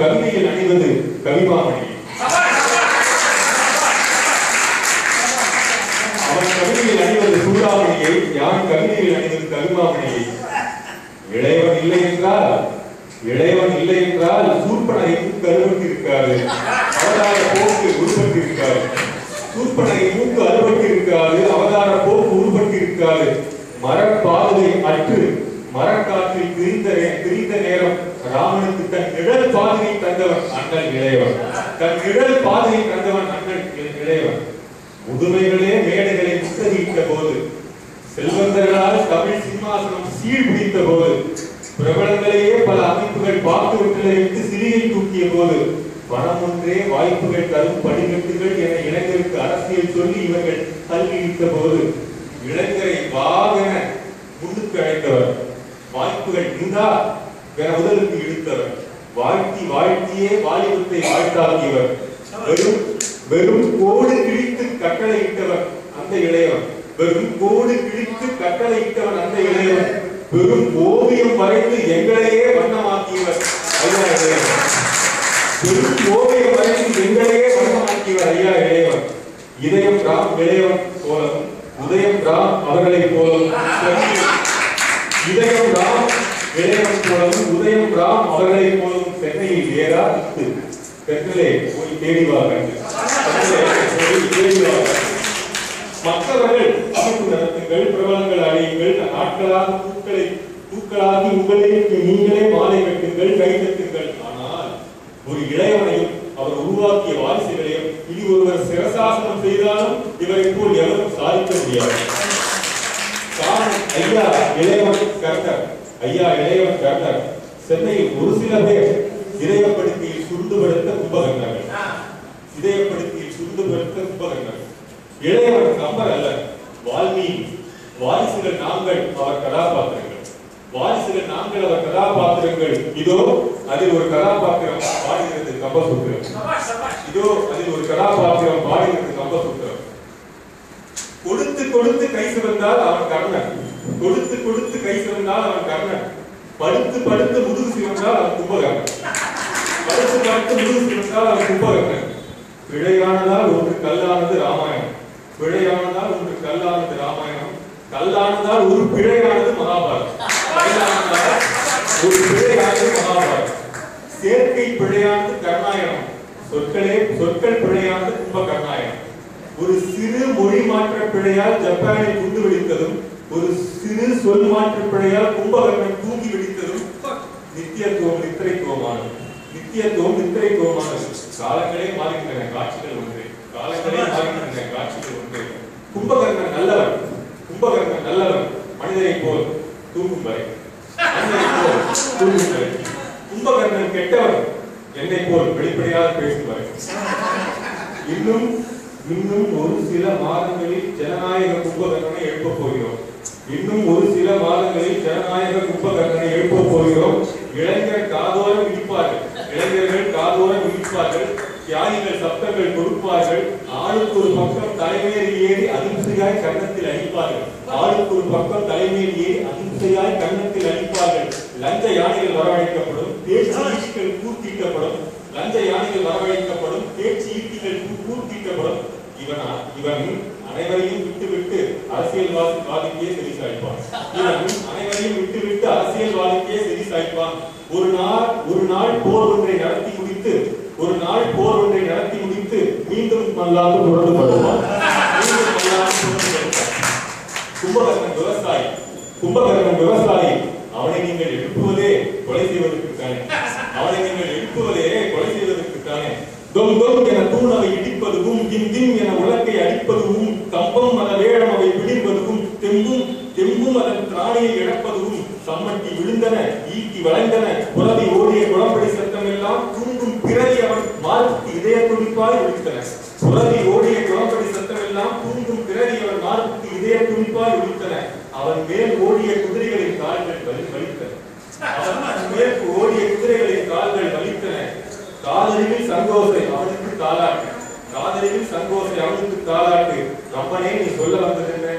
கவிதையில் அணிவது கவிமாமணி அவன் கவிதையில் அணிவது சூடாமணியை யான் கவிதையில் அணிவது கவிமாமணியை இளையவன் இல்லை என்றால் இளையவன் இல்லை என்றால் சூர்பனையும் கருவுக்கு இருக்காது அவதார போக்கு உருவம் சிம்மாசனம் பிடித்த போது பிரபலங்களையே பல அமைப்புகள் பார்த்து விட்டு சிறியை தூக்கிய போது பணம் ஒன்றே வாய்ப்புகள் தரும் படிக்கட்டுகள் என இளைஞருக்கு அரசியல் சொல்லி இவர்கள் தள்ளியிட்ட போது இளைஞரை வாகன முன்னுக்கு அழைத்தவர். வாய்ப்புகள் இருந்தா பிற முதலுக்கு இழுத்தவர். வாழ்த்தி வாழ்த்தியே வாலிபத்தை வாழ்த்தாக்கியவர். வெறும் வெறும் கோடு கிழித்து கட்டளையிட்டவர் அந்த இளையவன் வெறும் கோடு கிழித்து கட்டளையிட்டவன் அந்த இளையவன் வெறும் ஓவியம் வரைந்து எங்களையே வண்ணமாக்கியவர். ஐயா இளையவர். பெரும் ஓவியம் வரைந்து எங்களையே வண்ணமாக்கியவர் ஐயா இளையவர். இதயம் ராம் இளையவன் போலவும் உதயம் ராம் அவர்களை போலவும் இதயம் ராம் இளையவன் போலவும் உதயம் ராம் அவர்களை போலவும் சென்னையில் ஏறா இத்து போய் தேடிவார்கள் போய் தேடிவார்கள் மற்றவர்கள் அமைப்பு நடத்துங்கள் பிரபலங்கள் அடையுங்கள் நாட்களாக பூக்களை பூக்களாகி உங்களுக்கு நீங்களே மாலை கட்டுங்கள் கை தட்டுங்கள். ஆனால் ஒரு இளையவனையும் அவர் உருவாக்கிய வாரிசுகளையும் இனி ஒருவர் சிரசாசனம் செய்தாலும் இவரை போல் எவரும் சாதிக்க முடியாது. ஐயா இளையவன் கர்ணர் ஐயா இளையவன் கர்ணர் சென்னையில் ஒரு சில பேர் இதயப்படுத்தியில் சுருண்டுபடுத்த கும்பகர்ணர்கள் இதயப்படுத்தியில் சுருண்டுபடுத்த கும்பகர்ணர்கள் இளையவர் கம்பர் அல்ல. வால்மீகி. வாரிசுகள் நாங்கள் அவர் கதாபாத்திரங்கள். வாரிசுகள் நாங்கள் அவர் கதாபாத்திரங்கள். இதோ அதில் ஒரு கதாபாத்திரம் பாடுகிறது கம்பசூத்திரம். இதோ அதில் ஒரு கதாபாத்திரம் பாடுகிறது கம்பசூத்திரம். கொடுத்து கொடுத்து கை சிவந்தால் அவன் கர்ணன். கொடுத்து கொடுத்து கை சிவந்தால் அவன் கர்ணன். படுத்து படுத்து முதுகு சிவந்தால் அவன் கும்பகர்ணன். படுத்து படுத்து முதுகு சிவந்தால் அவன் கும்பகர்ணன். பிழையானதால் ஒன்று கல்லானது ராமாயணம். பிழையானதால் ஒன்று கல்லானது ராமாயணம் கல்லானதால் ஒரு பிழையானது மகாபாரதம். ஒரு பிழையானது மகாபாரதம். சேர்க்கை பிழையானது கர்ணாயணம். சொற்களே சொற்கள் பிழையானது கும்பகர்ணாயணம். ஒரு சிறு மொழி மாற்ற பிழையால் ஜப்பானை குண்டு வெடித்ததும் ஒரு சிறு சொல் மாற்ற பிழையால் கும்பகர்ணன் தூங்கி வெடித்ததும் நித்தியத்துவம் நித்திரைத்துவமானது. நித்தியத்துவம் நித்திரைத்துவமானது. காலங்களே மாறுகின்றன காட்சிகள் ஒன்று காலங்களே மாறுகின்றன காட்சிகள் ஒன்று கும்பகர்ணன் நல்லவன் கும்பகர்ணன் நல்லவன் மனிதரை போல் தூங்கும் வரை மனிதரை போல் தூங்கும் வரை கும்பகர்ணன் கெட்டவன் என்னை போல் வெளிப்படையாக பேசும் வரை இன்னும் இன்னும் ஒரு சில மாதங்களில் கட்டணை எழுப்ப போகிறோம். இன்னும் ஒரு சில மாதங்களில் ஜனநாயக குப்ப கட்டணை எழுப்ப போகிறோம். இளைஞர் காதோரம் இடிப்பார்கள். இளைஞர்கள் காதோரம் இடிப்பார்கள். தியாகிகள் சப்தங்கள் கொடுப்பார்கள். ஆளுக்கு ஒரு பக்கம் தலைமையில் ஏறி அதிர்ச்சியாய் கண்ணத்தில் அடிப்பார்கள். ஆளுக்கு ஒரு பக்கம் தலைமையில் ஏறி அதிர்ச்சியாய் கண்ணத்தில் அடிப்பார்கள். லஞ்ச யானைகள் வரவழைக்கப்படும். பேச்சு ஈட்டிகள் கூர்த்திட்டப்படும். லஞ்ச யானைகள் வரவழைக்கப்படும். பேச்சு ஈட்டிகள் கூர்த்திட்டப்படும். இவன் இவன் அனைவரையும் விட்டுவிட்டு அரசியல்வாதிக்கே செவி சாய்ப்பான். அனைவரையும் விட்டுவிட்டு அரசியல்வாதிக்கே செவி சாய்ப்பான். ஒரு நாள் ஒரு நாள் போர் ஒன்றை நடத்தி முடித்து ஒரு நாள் போர் ஒன்றை நடத்தி முடித்து மீண்டும் மல்லாது தொடர்ந்து வருவான் மீண்டும் மல்லாது தொடர்ந்து வருவான் கும்பகர்ணன் விவசாயி கும்பகர்ணன் விவசாயி அவனை நீங்கள் எழுப்புவதே கொலை செய்வதற்கு தானே அவனை நீங்கள் எழுப்புவதே கொலை செய்வதற்கு தானே தொம் தொம் என தூணவை இடிப்பதுவும் திம் என உலக்கை அடிப்பதுவும் கம்பம் அத வேடம் அவை விளிர்வதுவும் தெம்பும் தெம்பும் அதன் திராணியை இழப்பதுவும் சம்மட்டி விழுந்தன ஈட்டி வளைந்தன புறவி ஓடிய குளம்படி சத்தம் எல்லாம் தூங்கும் பிறவி அவன் மார்புக்கு இதய துடிப்பாய் ஒழித்தன புறவி ஓடிய குளம்படி சத்தம் எல்லாம் தூங்கும் பிறவி அவன் மார்புக்கு இதய துடிப்பாய் ஒழித்தன அவன் மேல் ஓடிய குதிரைகளின் கால்கள் வலி வலித்தன. அவன் மேற்கு ஓடிய குதிரைகளின் கால்கள் வலித்தன. காதலில் சங்கோசை அவனுக்கு தாளாட்டு காதலில் சங்கோசை அமைந்து தாளாட்டு கம்பனே நீ சொல்ல வந்தது என்ன?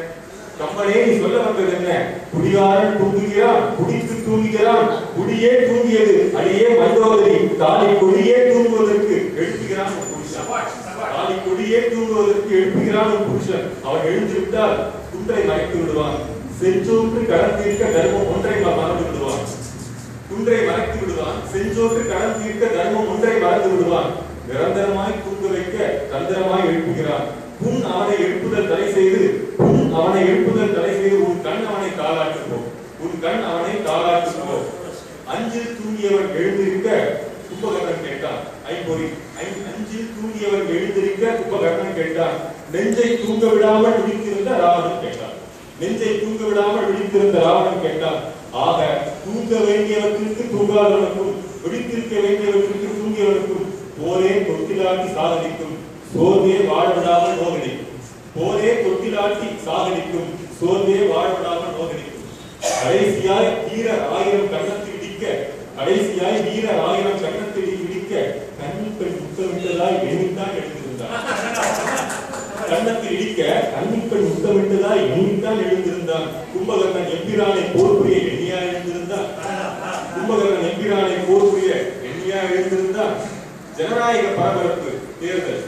கம்பனே நீ சொல்ல வந்தது என்ன? குடிகாரன் தூங்குகிறான் குடித்து தூங்குகிறான். குடியே தூங்கியது. அடியே மண்டோதரி தாலி கொடியே தூங்குவதற்கு எழுப்புகிறான் புருஷன். தாலி கொடியே தூங்குவதற்கு எழுப்புகிறான் புருஷன். அவன் எழுந்து விட்டால் குன்றை மறைத்து விடுவான். செஞ்சோன்று கடன் தீர்க்க தர்மம் ஒன்றை மறந்து விடுவான். குன்றை மறைத்து விடுவான். செஞ்சோன்று கடன் தீர்க்க தர்மம் ஒன்றை மறந்து விடுவான். நிரந்தரமாய் தூங்க வைக்க தந்திரமாய் எழுப்புகிறான். புண் அவனை எழுப்புதல் தடை செய்து புண் அவனை எழுப்புதல் தடை செய்து உன் கண் அவனை தாளாட்டுவோம் உன் கண் அவனை தாளாட்டுவோம் அஞ்சில் தூங்கியவன் எழுந்திருக்க கும்பகர்ணன் கேட்டான். ஐம்பொறி ஐ- அஞ்சில் தூங்கியவன் எழுந்திருக்க கும்பகர்ணன் கேட்டான். நெஞ்சை தூங்க விடாமல் விழித்திருந்த ராவணன் கேட்டான். நெஞ்சை தூங்க விடாமல் விழித்திருந்த ராவணன் கேட்டான். ஆக தூங்க வேண்டியவற்றிற்கு தூங்காதவனுக்கும் விழித்திருக்க வேண்டியவற்றிற்கு தூங்கியவனுக்கும் போரே கொட்டிலாட்டி சாகடிக்கும் சோர்வே வாழ்விடாமல் நோகடிக்கும். போரே தொட்டிலாட்டி சாகடிக்கும் சோர்வே வாழ்விடாமல் நோகடிக்கும். கடைசியாய் வீரர் ஆயிரம் கண்ணத்தில் இடிக்க கடைசியாய் வீரர் ஆயிரம் கண்ணத்தில் இடிக்க கண்ணில் பெண் முத்தமிட்டதாய் எண்ணித்தான் எழுந்திருந்தார். கண்ணத்தில் இடிக்க கண்ணிப்பெண் முத்தமிட்டதாய் எண்ணித்தான் எழுந்திருந்தான் கும்பகர்ணன் எம்பிரானை போர் புரிய எண்ணியா எழுந்திருந்தான் கும்பகர்ணன் எம்பிரானை போர் புரிய எண்ணியா எழுந்திருந்தான் ஜனநாயக பரபரப்பு தேர்தல்.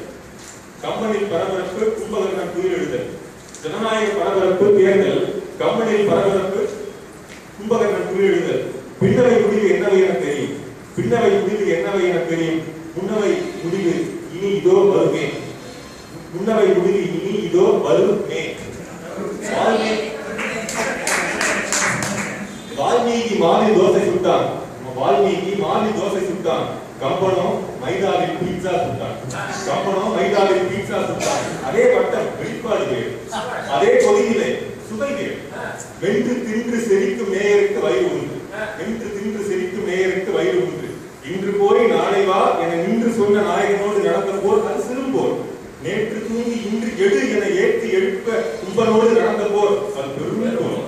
கம்பனில் பரபரப்பு கும்பகர்ணம் துயில் ஜனநாயக பரபரப்பு தேர்தல். கம்பனில் பரபரப்பு கும்பகர்ணம் துயில் பின்னவை முடிவு என்னவை என தெரியும். பின்னவை முடிவு என்னவை என தெரியும். முன்னவை முடிவு இனி இதோ வருமே. முன்னவை முடிவு இனி இதோ வருமே. வால்மீகி வால்மீகி தோசை சுட்டான். வால்மீகி மாலி தோசை சுட்டான். கம்பனம் மைதாவில் பீட்சா சுட்டான். கம்பனம் மைதாவில் பீட்சா சுட்டான். அதே வட்டம் வெளிப்பாடு வேறு. அதே கொதியிலே சுவை வேறு. வென்று தின்று செரிக்கும் நேயருக்கு வயிறு உண்டு. வென்று தின்று செரிக்கும் நேயருக்கு வயிறு உண்டு. இன்று போய் நாளை வா என நின்று சொன்ன நாயகனோடு நடந்த போர் அது சிறும்போர் நேற்று தூங்கி இன்று எடு என ஏற்றி எழுப்ப கும்பனோடு நடந்த போர் அது பெரும் போர்.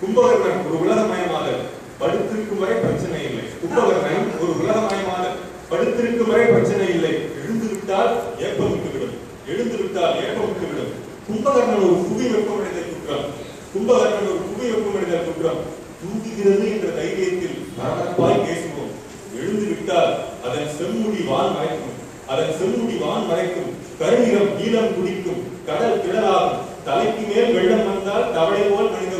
கும்பகர்ணன் ஒரு உலகமயமாதல். படுத்திருக்கும் வரை பிரச்சனை இல்லை. கும்பகர்ணன் ஒரு உலகமயமான படுத்திருக்கும் வரை பிரச்சனை இல்லை. எழுந்து விட்டால் ஏப்பம் விட்டுவிடும். எழுந்து விட்டால் ஏப்பம் விட்டுவிடும். கும்பகர்ணன் ஒரு புவி வெப்பமடைதல் குற்றம். கும்பகர்ணன் ஒரு புவி வெப்பமடைதல் குற்றம். தூங்குகிறது என்ற தைரியத்தில் பரபரப்பாய் பேசுவோம். எழுந்து விட்டால் அதன் செம்முடி வான் மறைக்கும். அதன் செம்முடி வான் மறைக்கும். கருநிறம் நீளம் குடிக்கும். கடல் திடலாகும் தலைக்கு மேல் வெள்ளம் வந்தால் தவளை போல் மனித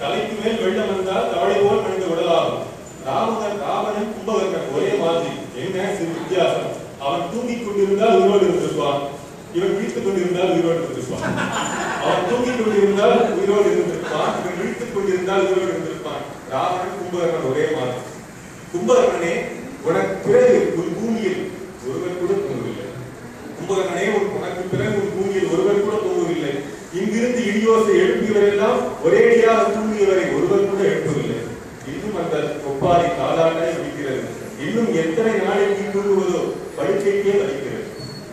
தலைக்கு மேல் வெள்ளம் வந்தால் தவளை போல் மனித உடலாகும் ராமன் ராவணன் கும்பகர்ணன் ஒரே மாதிரி. என்ன? சிறு வித்தியாசம். அவன் தூங்கிக் கொண்டிருந்தால் உயிரோடு இருந்திருப்பான் இவன் விழித்துக் கொண்டிருந்தால் உயிரோடு இருந்திருப்பான் அவன் தூங்கிக் கொண்டிருந்தால் உயிரோடு இருந்திருப்பான் இவன் விழித்துக் கொண்டிருந்தால் உயிரோடு இருந்திருப்பான் ராவணன் கும்பகர்ணன் ஒரே மாதிரி. கும்பகர்ணனே உனக்கு பிறகு உன் பூமியில் ஒருவர் கூட தூங்கவில்லை கும்பகர்ணனே உன் உனக்கு பிறகு உன் பூமியில் ஒருவர் கூட தூங்கவில்லை இங்கிருந்து இடியோசை எழுப்பியவரெல்லாம் ஒரேடியாக தூங்கியவரை ஒருவர் கூட எழுப்பவில்லை இன்னும் அந்த ஒப்பாரி தாளாட்டாய் விடுகிறது இன்னும் எத்தனை நாளைக்கு தூங்குவதோ படுக்கைக்கே வலிக்கிறது.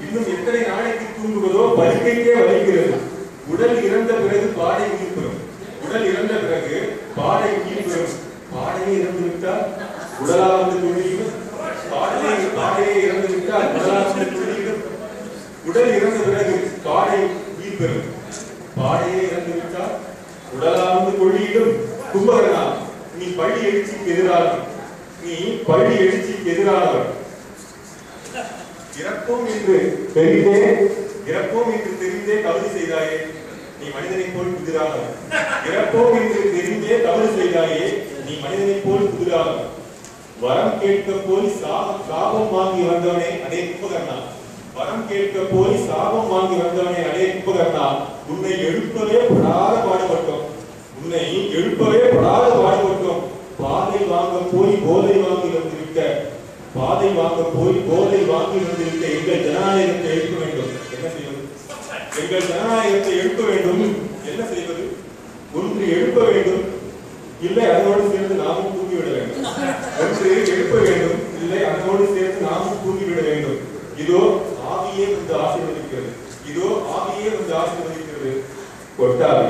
இன்னும் எத்தனை நாளைக்கு தூங்குவதோ படுக்கைக்கே வலிக்கிறது. உடல் இறந்த பிறகு பாடை உயிர் உடல் இறந்த பிறகு பாடை உயிர் பாடையே இறந்து விட்டால் உடலா வந்து துணியும் பாடையே பாடையே இறந்து விட்டால் உடலா வந்து துணியும் உடல் இறந்த பிறகு பாடை உயிர் பாடையே இறந்து விட்டால் உடலாவது கொள்ளியிடும் கும்பகர்ணா நீ பள்ளி எழுச்சிக்கு எதிரானவன். நீ பள்ளி எழுச்சிக்கு எதிரானவன். இறப்போம் என்று தெரிந்தே இறப்போம் என்று தெரிந்தே தவறு செய்தாயே. நீ மனிதனை போல் குதிரானவன் இறப்போம் என்று தெரிந்தே தவறு செய்தாயே. நீ மனிதனை போல் குதிரானவன் வரம் கேட்க போய் சாபம் சாபம் வாங்கி வந்தவனே அதே கும்பகர்ணா வரம் கேட்க போய் சாபம் வாங்கி வந்தவனே அதே கும்பகர்ணா உன்னை எழுப்பவே படாத பாடுபட்டோம். உன்னை எழுப்பவே படாத பாடுபட்டோம். பாதை வாங்க போய் போதை வாங்கி வந்துவிட்ட பாதை வாங்க போய் போதை வாங்கி வந்திருக்க எங்கள் ஜனநாயகத்தை எழுப்ப வேண்டும். என்ன செய்வது? எங்கள் ஜனநாயகத்தை எழுப்ப வேண்டும். என்ன செய்வது? ஒன்று எழுப்ப வேண்டும். இல்லை அதனோடு சேர்ந்து நாமும் தூங்கிவிட வேண்டும். ஒன்று எழுப்ப வேண்டும். இல்லை அதனோடு சேர்ந்து நாமும் தூங்கிவிட வேண்டும். இதோ ஆவியே வந்து ஆசீர்வதிக்கிறது. இதோ ஆவியே வந்து ஆசீர்வதிக்கிறது. கொட்டாவி.